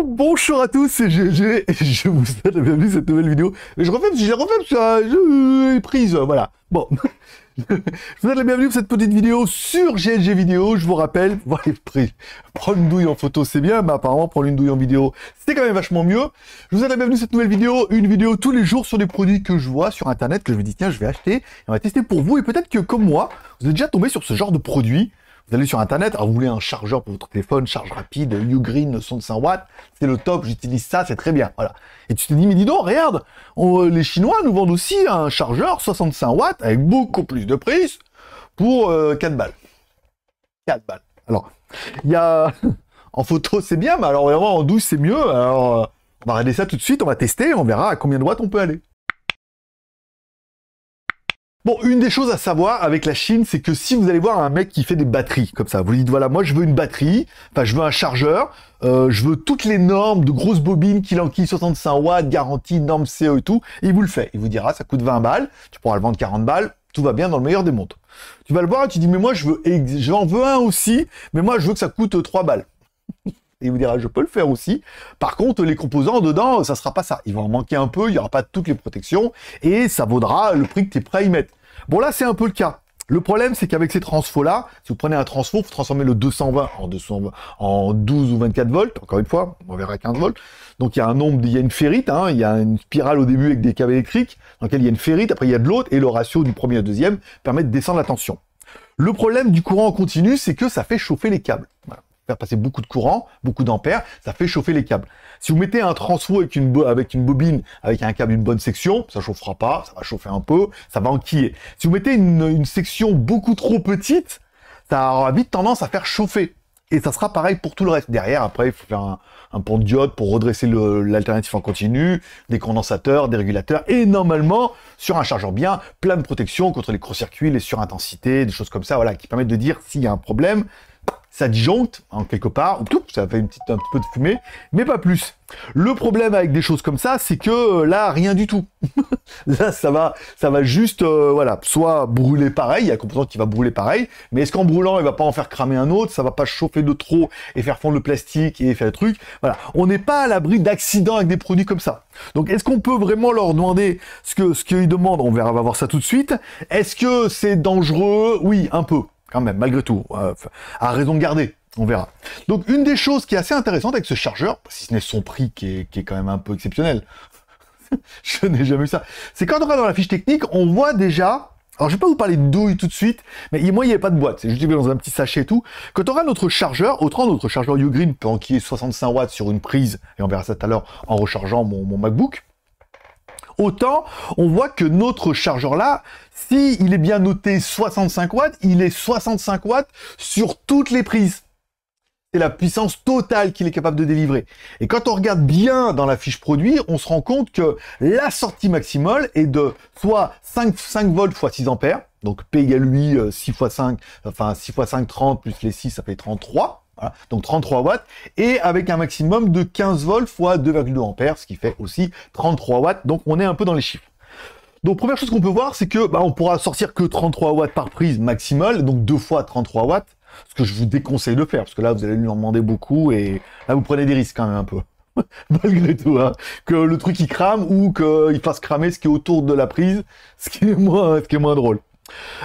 Bonjour à tous, c'est GG et je vous souhaite la bienvenue dans cette nouvelle vidéo. Je refais, je refais je prise, voilà. Bon, je vous souhaite la bienvenue pour cette petite vidéo sur GLG Vidéo. Je vous rappelle, voilà, prendre une douille en photo c'est bien, mais apparemment prendre une douille en vidéo c'est quand même vachement mieux. Je vous souhaite la bienvenue cette nouvelle vidéo, une vidéo tous les jours sur des produits que je vois sur internet, que je me dis tiens je vais acheter, et on va tester pour vous et peut-être que comme moi, vous êtes déjà tombé sur ce genre de produit vous allez sur Internet, alors vous voulez un chargeur pour votre téléphone, charge rapide, Ugreen 105 watts, c'est le top, j'utilise ça, c'est très bien. Voilà. Et tu te dis, mais dis donc, regarde, les Chinois nous vendent aussi un chargeur 65 watts avec beaucoup plus de prise pour 4 euh, balles. 4 balles. Alors, il y a... en photo, c'est bien, mais alors vraiment en douce, c'est mieux. Alors, euh, on va regarder ça tout de suite, on va tester, on verra à combien de watts on peut aller. Bon, une des choses à savoir avec la Chine, c'est que si vous allez voir un mec qui fait des batteries, comme ça, vous lui dites, voilà, moi je veux une batterie, enfin je veux un chargeur, euh, je veux toutes les normes de grosses bobines, enquille 65 watts, garantie, norme CE et tout, et il vous le fait. Il vous dira, ça coûte 20 balles, tu pourras le vendre 40 balles, tout va bien dans le meilleur des mondes. Tu vas le voir et tu dis, mais moi je veux, j'en veux un aussi, mais moi je veux que ça coûte 3 balles. Et il vous dira, je peux le faire aussi. Par contre, les composants dedans, ça sera pas ça. Il va en manquer un peu, il n'y aura pas toutes les protections, et ça vaudra le prix que tu es prêt à y mettre. Bon, là, c'est un peu le cas. Le problème, c'est qu'avec ces transfos-là, si vous prenez un transfo, vous transformez le 220 en, 220 en 12 ou 24 volts, encore une fois, on verra 15 volts. Donc il y a un nombre, il y a une ferrite, hein, il y a une spirale au début avec des câbles électriques, dans lequel il y a une ferrite, après il y a de l'autre, et le ratio du premier au deuxième permet de descendre la tension. Le problème du courant en continu, c'est que ça fait chauffer les câbles. Voilà faire passer beaucoup de courant, beaucoup d'ampères, ça fait chauffer les câbles. Si vous mettez un transfo avec une, avec une bobine, avec un câble d'une bonne section, ça chauffera pas, ça va chauffer un peu, ça va enquiller. Si vous mettez une, section beaucoup trop petite, ça aura vite tendance à faire chauffer. Et ça sera pareil pour tout le reste. Derrière, après, il faut faire un, pont de diode pour redresser l'alternative en continu, des condensateurs, des régulateurs, et normalement, sur un chargeur bien, plein de protection contre les courts-circuits, les surintensités, des choses comme ça, voilà, qui permettent de dire s'il y a un problème, ça disjoncte en quelque part, ça fait une petite, un petit peu de fumée, mais pas plus. Le problème avec des choses comme ça, c'est que euh, là, rien du tout. là, ça va, ça va juste, euh, voilà, soit brûler pareil, il y a un composant qui va brûler pareil, mais est-ce qu'en brûlant, il va pas en faire cramer un autre, ça va pas chauffer de trop et faire fondre le plastique et faire le truc. Voilà, on n'est pas à l'abri d'accidents avec des produits comme ça. Donc, est-ce qu'on peut vraiment leur demander ce que ce qu'ils demandent? On verra, on va voir ça tout de suite. Est-ce que c'est dangereux? Oui, un peu quand même, malgré tout, euh, à raison de garder. On verra. Donc, une des choses qui est assez intéressante avec ce chargeur, si ce n'est son prix qui est, qui est quand même un peu exceptionnel, je n'ai jamais vu ça, c'est quand on va dans la fiche technique, on voit déjà alors, je vais pas vous parler de douille tout de suite, mais moi, il n'y avait pas de boîte. C'est juste dans un petit sachet et tout. Quand on aura notre chargeur, autant notre chargeur Ugreen peut enquiller 65 watts sur une prise, et on verra ça tout à l'heure en rechargeant mon MacBook. Autant, on voit que notre chargeur là, si il est bien noté 65 watts, il est 65 watts sur toutes les prises. C'est la puissance totale qu'il est capable de délivrer. Et quand on regarde bien dans la fiche produit, on se rend compte que la sortie maximale est de soit 5, 5 volts x 6 ampères, donc P égale 8, 6 x 5, enfin 6 x 5, 30, plus les 6, ça fait 33. Donc 33 watts, et avec un maximum de 15 volts x 2,2 ampères, ce qui fait aussi 33 watts, donc on est un peu dans les chiffres. Donc première chose qu'on peut voir, c'est que bah, on pourra sortir que 33 watts par prise maximale, donc deux fois 33 watts, ce que je vous déconseille de faire, parce que là vous allez lui en demander beaucoup, et là vous prenez des risques quand même un peu. Malgré tout, hein. que le truc il crame ou qu'il fasse cramer ce qui est autour de la prise, ce qui est moins, ce qui est moins drôle.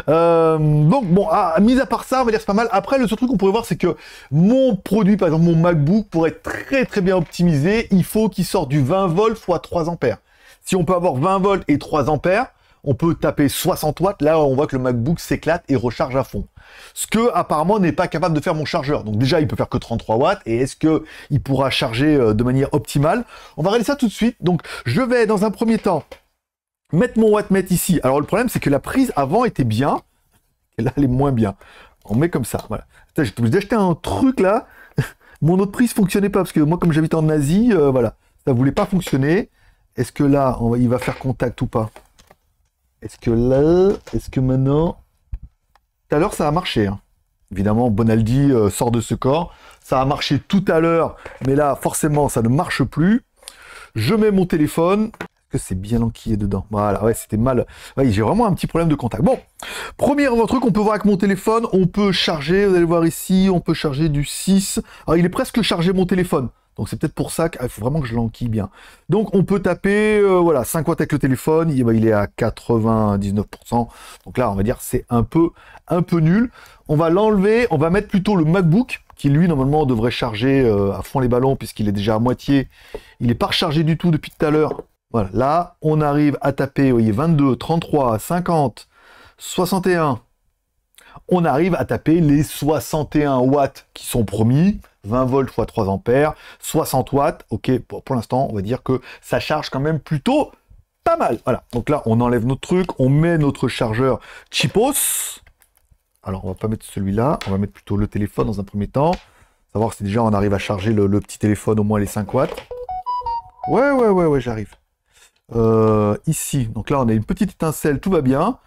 Euh, donc bon, ah, mis à part ça, on va dire c'est pas mal. Après, le seul truc qu'on pourrait voir, c'est que mon produit, par exemple mon MacBook, pour être très très bien optimisé, il faut qu'il sorte du 20 volts x 3 ampères. Si on peut avoir 20 volts et 3 ampères, on peut taper 60 watts. Là, on voit que le MacBook s'éclate et recharge à fond. Ce que apparemment n'est pas capable de faire mon chargeur. Donc déjà, il peut faire que 33 watts. Et est-ce que il pourra charger euh, de manière optimale? On va regarder ça tout de suite. Donc je vais dans un premier temps mettre mon wattmètre ici. Alors le problème, c'est que la prise avant était bien, et là, elle est moins bien. On met comme ça, voilà. J'ai obligé d'acheter un truc là. Mon autre prise fonctionnait pas, parce que moi, comme j'habite en Asie, euh, voilà, ça voulait pas fonctionner. Est-ce que là, il va faire contact ou pas? Est-ce que là, est-ce que maintenant... Tout à l'heure, ça a marché. Hein. Évidemment, Bonaldi euh, sort de ce corps. Ça a marché tout à l'heure, mais là, forcément, ça ne marche plus. Je mets mon téléphone c'est bien enquillé dedans Voilà, ouais, c'était mal. Ouais, j'ai vraiment un petit problème de contact. Bon, premier truc, on peut voir avec mon téléphone, on peut charger, vous allez voir ici, on peut charger du 6. Alors, il est presque chargé mon téléphone. Donc c'est peut-être pour ça qu'il faut vraiment que je l'enquille bien. Donc on peut taper, euh, voilà, 5 watts avec le téléphone, il, il, est à 99%. Donc là, on va dire c'est un peu, un peu nul. On va l'enlever, on va mettre plutôt le MacBook, qui lui normalement devrait charger euh, à fond les ballons puisqu'il est déjà à moitié. Il n'est pas rechargé du tout depuis tout à l'heure. Voilà, là on arrive à taper, vous voyez, 22, 33, 50, 61. On arrive à taper les 61 watts qui sont promis. 20 volts x 3 ampères, 60 watts. Ok, pour, pour l'instant, on va dire que ça charge quand même plutôt pas mal. Voilà, donc là, on enlève notre truc, on met notre chargeur Chipos. Alors, on va pas mettre celui-là, on va mettre plutôt le téléphone dans un premier temps. Savoir si déjà on arrive à charger le, petit téléphone au moins les 5 watts. Ouais, ouais, ouais, ouais, j'arrive. Euh, ici, donc là, on a une petite étincelle, tout va bien.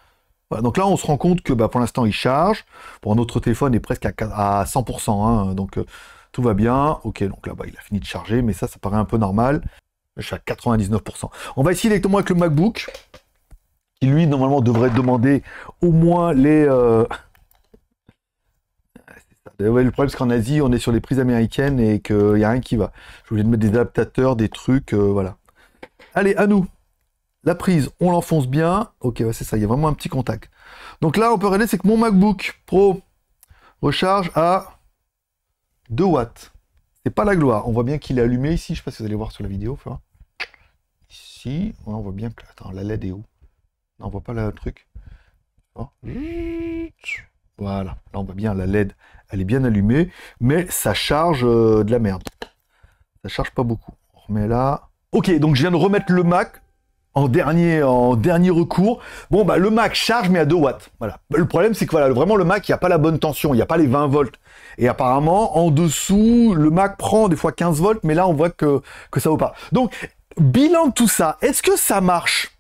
donc là, on se rend compte que bah, pour l'instant, il charge. Pour notre téléphone est presque à, 100%. Hein, donc, euh, tout va bien. Ok, donc là, bas il a fini de charger, mais ça, ça paraît un peu normal. Je suis à 99%. On va essayer directement avec le MacBook, qui lui, normalement, devrait demander au moins les... Euh, le problème, c'est qu'en Asie, on est sur les prises américaines et qu'il n'y a rien qui va. Je voulais mettre des adaptateurs, des trucs, euh, voilà. Allez, à nous. La prise, on l'enfonce bien. Ok, c'est ça, il y a vraiment un petit contact. Donc là, on peut regarder, c'est que mon MacBook Pro recharge à 2 watts. C'est pas la gloire. On voit bien qu'il est allumé ici. Je sais pas si vous allez voir sur la vidéo. Ici, on voit bien que... Attends, la LED est où? Non, on voit pas le truc. Voilà. Là, on voit bien la LED. Elle est bien allumée. Mais ça charge euh, de la merde. Ça charge pas beaucoup. On remet là. Ok, donc je viens de remettre le Mac en dernier, recours. Bon, bah, le Mac charge, mais à 2 watts. Voilà. Le problème, c'est que voilà, vraiment, le Mac, il n'y a pas la bonne tension, il n'y a pas les 20 volts. Et apparemment, en dessous, le Mac prend des fois 15 volts, mais là, on voit que, que ça vaut pas. Donc, bilan de tout ça, est-ce que ça marche?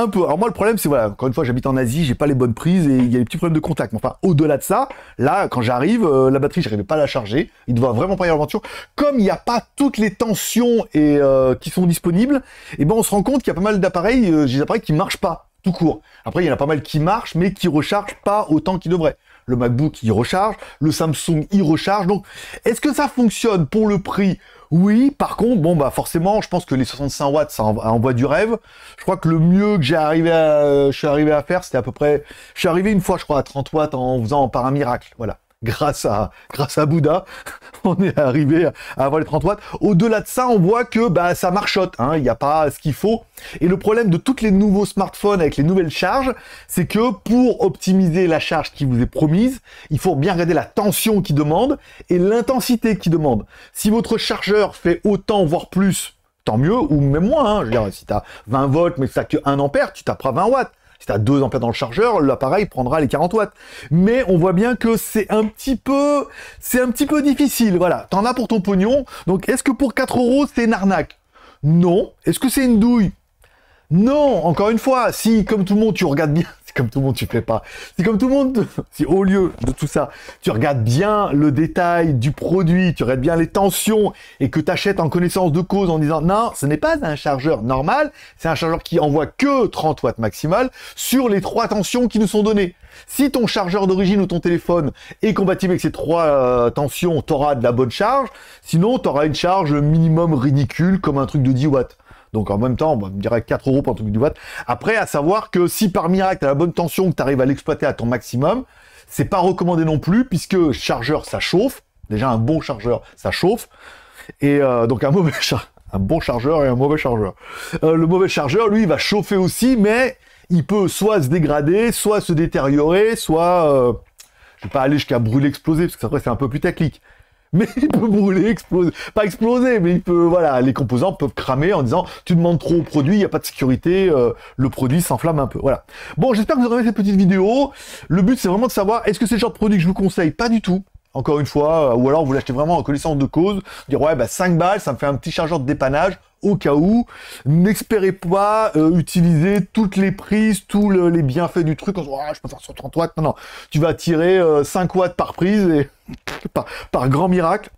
Alors moi, le problème, c'est voilà, encore une fois, j'habite en Asie, j'ai pas les bonnes prises et il y a des petits problèmes de contact. Mais enfin, au-delà de ça, là, quand j'arrive, euh, la batterie, j'arrivais pas à la charger. Il ne doit vraiment pas y avoir l'aventure. Comme il n'y a pas toutes les tensions et euh, qui sont disponibles, et eh ben on se rend compte qu'il y a pas mal d'appareils, euh, j'ai des appareils qui marchent pas tout court. Après, il y en a pas mal qui marchent, mais qui rechargent pas autant qu'ils devraient. Le MacBook, il recharge, le Samsung, il recharge. Donc, est-ce que ça fonctionne pour le prix? Oui, par contre, bon bah forcément, je pense que les 65 watts, ça envoie du rêve. Je crois que le mieux que j'ai arrivé à, je suis arrivé à faire, c'était à peu près, je suis arrivé une fois, je crois, à 30 watts en faisant par un miracle. Voilà grâce à, grâce à Bouddha, on est arrivé à avoir les 30 watts. Au-delà de ça, on voit que bah, ça marchote, hein, il n'y a pas ce qu'il faut. Et le problème de tous les nouveaux smartphones avec les nouvelles charges, c'est que pour optimiser la charge qui vous est promise, il faut bien regarder la tension qui demande et l'intensité qui demande. Si votre chargeur fait autant, voire plus, tant mieux, ou même moins. Hein. Je veux dire, si tu as 20 volts mais que ça que 1 ampère, tu taperas 20 watts. Si tu as 2 ampères dans le chargeur, l'appareil prendra les 40 watts. Mais on voit bien que c'est un petit peu, c'est un petit peu difficile. Voilà, t'en as pour ton pognon. Donc, est-ce que pour 4 euros, c'est une arnaque? Non. Est-ce que c'est une douille? Non. Encore une fois, si, comme tout le monde, tu regardes bien c'est comme tout le monde, tu fais pas. C'est comme tout le monde, si au lieu de tout ça, tu regardes bien le détail du produit, tu regardes bien les tensions et que tu achètes en connaissance de cause en disant non, ce n'est pas un chargeur normal, c'est un chargeur qui envoie que 30 watts maximal sur les trois tensions qui nous sont données. Si ton chargeur d'origine ou ton téléphone est compatible avec ces trois euh, tensions, tu auras de la bonne charge. Sinon, tu auras une charge minimum ridicule comme un truc de 10 watts. Donc en même temps, on dirait 4 euros pour un truc du watt. Après, à savoir que si par miracle, tu as la bonne tension, que tu arrives à l'exploiter à ton maximum, c'est pas recommandé non plus, puisque chargeur, ça chauffe. Déjà, un bon chargeur, ça chauffe. Et euh, donc un mauvais bon chargeur et un mauvais chargeur. Euh, le mauvais chargeur, lui, va chauffer aussi, mais il peut soit se dégrader, soit se détériorer, soit... Euh, je vais pas aller jusqu'à brûler, exploser, parce que après, c'est un peu plus technique mais il peut brûler, exploser, pas exploser, mais il peut, voilà, les composants peuvent cramer en disant tu demandes trop au produit, il n'y a pas de sécurité, euh, le produit s'enflamme un peu, voilà. Bon, j'espère que vous aurez aimé cette petite vidéo. Le but c'est vraiment de savoir est-ce que c'est le genre de produit que je vous conseille? Pas du tout. Encore une fois, euh, ou alors vous l'achetez vraiment en connaissance de cause, dire ouais bah 5 balles, ça me fait un petit chargeur de dépannage, au cas où. N'espérez pas euh, utiliser toutes les prises, tous les bienfaits du truc. Oh, je peux faire sur 30 watts. Non, non. Tu vas tirer 5 watts par prise et par, par grand miracle.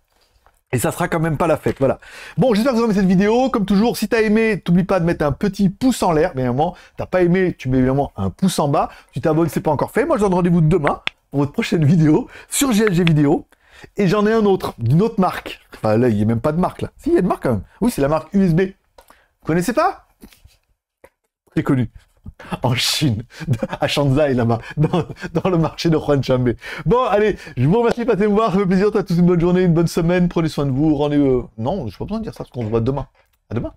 Et ça sera quand même pas la fête, voilà. Bon, j'espère que vous avez aimé cette vidéo. Comme toujours, si t'as aimé, t'oublie pas de mettre un petit pouce en l'air. Bien évidemment, t'as pas aimé, tu mets évidemment un pouce en bas. Tu t'abonnes, c'est pas encore fait. Moi, je donne rendez-vous demain pour votre prochaine vidéo sur GLG Vidéo. Et j'en ai un autre, d'une autre marque. Enfin, là, il n'y a même pas de marque, là. Si, il y a une marque quand même. Oui, c'est la marque USB. Connaissez pas? Très connu. En Chine, à Shanghai, là-bas, dans, dans, le marché de Huanchambe. Bon, allez, je vous remercie, passez me voir, ça fait plaisir, à tous une bonne journée, une bonne semaine, prenez soin de vous, rendez-vous... Non, je n'ai pas besoin de dire ça, parce qu'on se voit demain. À demain